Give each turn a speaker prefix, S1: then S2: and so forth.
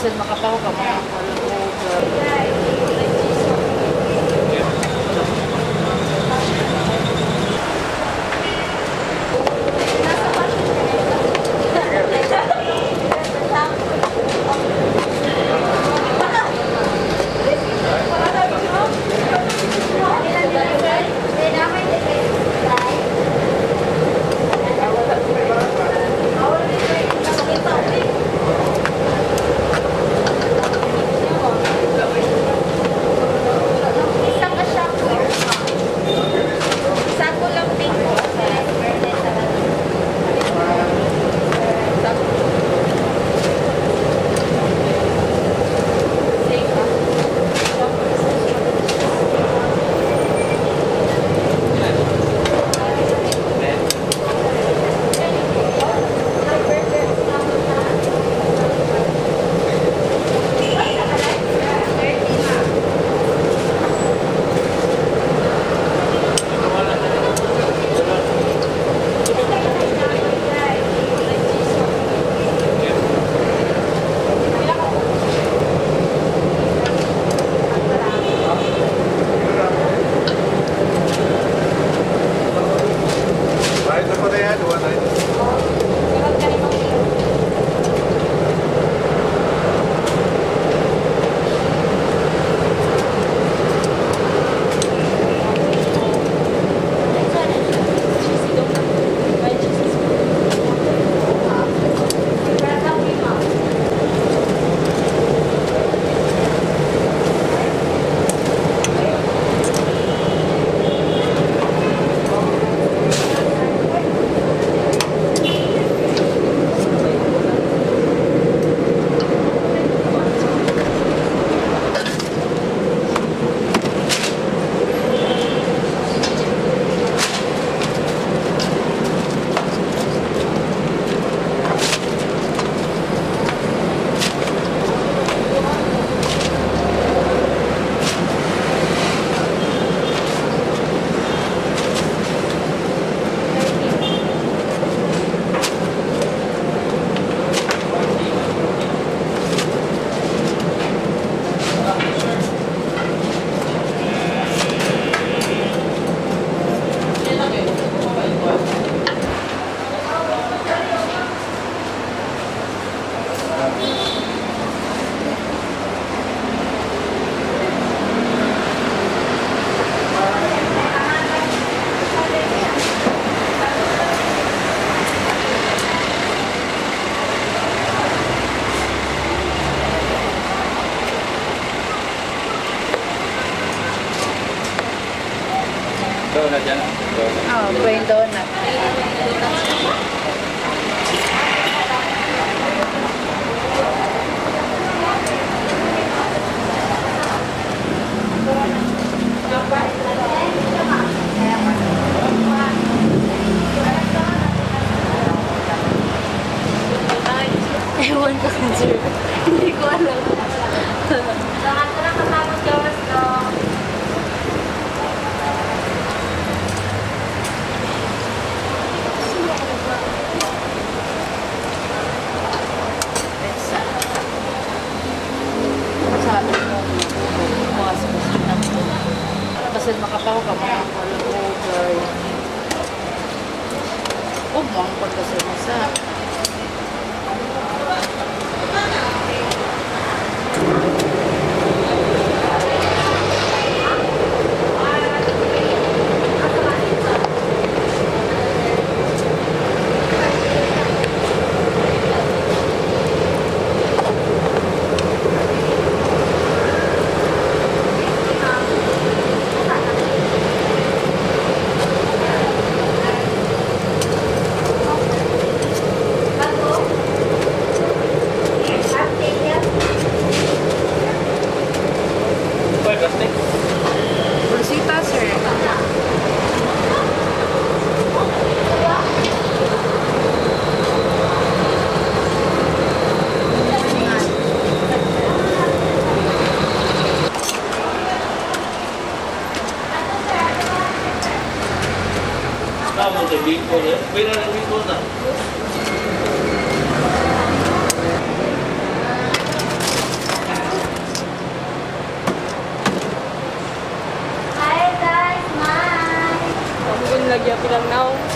S1: Kasi makatawa ka mga kalabog. Donut yan. Donut. Oh, plain donut. Ewan ko kung sir. Hindi ko alam. bisan makapaw ka mga kalugay. Oh, Huwag mo ang pagkasunod sa
S2: Vincolo, quella era Vincolo. Hi guys, mine. Ang lagyan ko lang now.